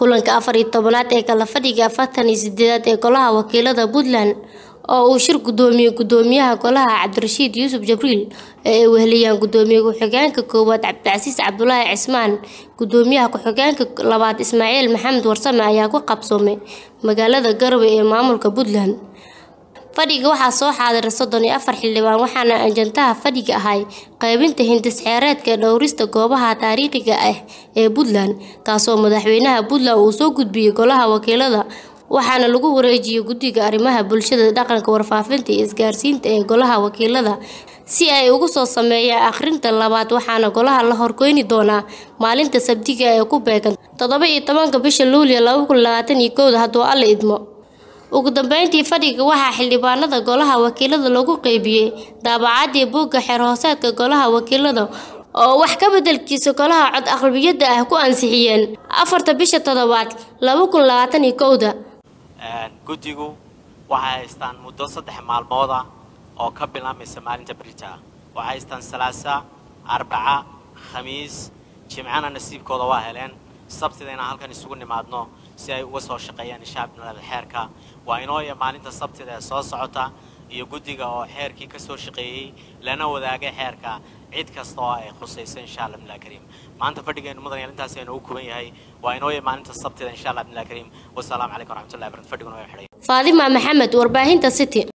kulanka afar iyo tobanaad ee kala fadhiga afartan iyo sideedaad ee golaha wakiilada puntland oo uu shir gudoomiyey gudoomiyaha golaha cabdirashiid yuusuf jibriil ee ay weheliyaan gudoomiye ku-xigeenka koowaad cabdicasiis cabdulaahi cismaan gudoomiyaha ku-xigeenka labaad ismaaciil maxamed warsame ayaa ku qabsoomay magaalada garowe ee maamulka puntland fadhiga waxaa soo xaadiray soddon iyo afar xildhibaan waxaana ajandaha fadhiga ahay qaybinta hindis xeereedka ee dhowrista goobaha taariikhiga ah ee puntland kaasoo madaxweynaha puntland uu soo gudbiyey golaha wakiilada waxaana lagu wareejiyey guddiga arrimaha bulshada dhaqanka warfaafinta iyo isgaarsiinta ee golaha wakiilada. Si ay ugu soo sameeyaan akhrinta labaad waxaana golaha la horkeyni doonaa maalinta sabtiga ee ku beegan toddoba iyo tobanka bisha luulyo laba kun labaatan iyo kowda hadduu alla idmo ugu dambeyntii fadhiga waxaa xildhibaanada golaha wakiilada lagu qeybiyey daabacadii buugga xeer hoosaadka golaha wakiilada oo wax ka bedelkiisa golaha cod aqlabiyada ah ku ansixiyeen. Afarta bisha toddobaad laba kun labaatan iyo kowda. Guddigu waxay haystaan muddo saddex maalmooda oo ka bilaabmaysa maalinta berita waxay haystaan salaasa arbaca khamiis jimcana nasiibkooda waa heleen sabtida inaan halkan isugu nimaadno si ay uga soo shaqeeyaan ishaabnimada xeerka waa inooya maalinta sabtida ee soo socota iyo guddiga oo xeerkii ka soo shaqeeyey lana wadaagay xeerka cid kasta oo ay khusayso insha allah bimillah kariim maanta fadhigeenu mudan yaal intaas aynu ugu kuban yahay waa inooya maalinta sabtida insha allah bimillah kariim wasalaamu calaykum waraxmatullahi barakatu fadhiguna waa xidhay faadima maxamed warbaahinta city